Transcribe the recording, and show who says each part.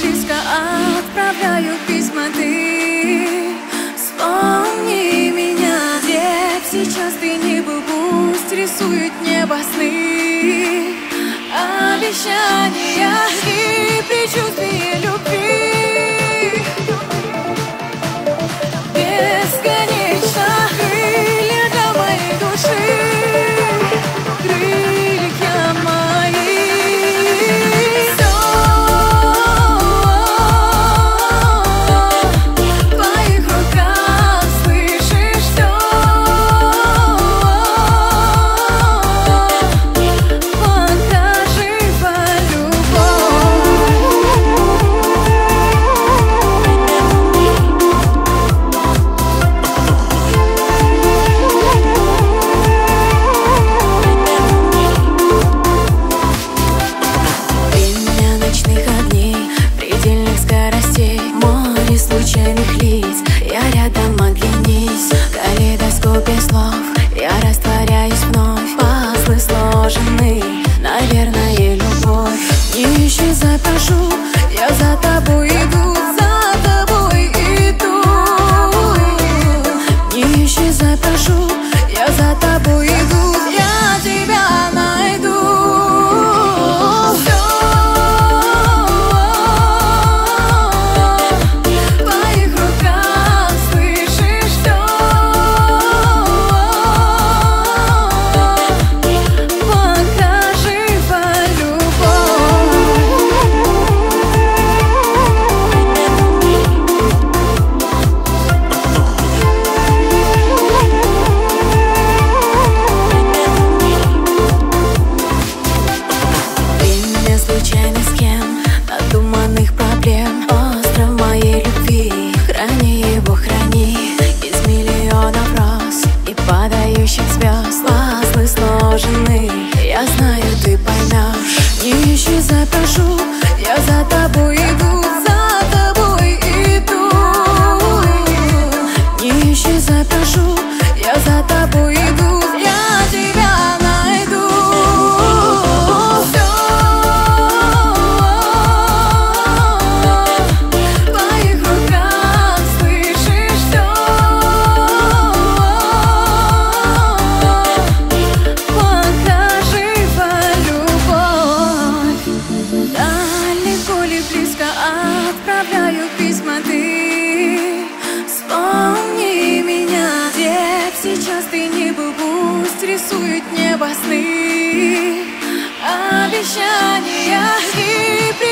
Speaker 1: близко отправляю письма ты Вспомни меня, где сейчас ты не был, пусть рисует небо сны. Обещания и предчувствие любви. Не исчезай, прошу, я за тобой иду За тобой иду. Не исчезай, прошу, я за тобой Сейчас ты небо пусть рисует небосны Обещания и